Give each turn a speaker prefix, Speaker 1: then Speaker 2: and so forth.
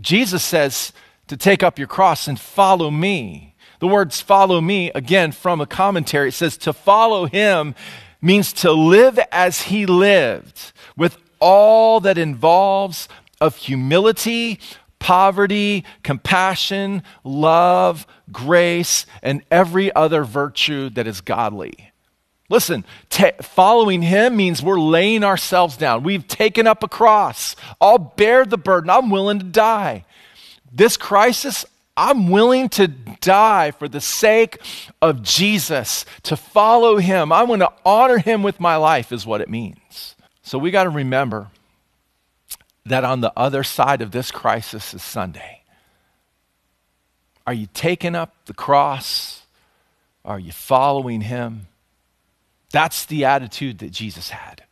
Speaker 1: Jesus says to take up your cross and follow me. The words follow me, again, from a commentary, it says to follow him means to live as he lived, with all that involves of humility, poverty, compassion, love, grace, and every other virtue that is godly. Listen, t- following him means we're laying ourselves down. We've taken up a cross. I'll bear the burden. I'm willing to die. This crisis, I'm willing to die for the sake of Jesus, to follow him. I want to honor him with my life, is what it means. So we got to remember that on the other side of this crisis is Sunday. Are you taking up the cross? Are you following him? That's the attitude that Jesus had.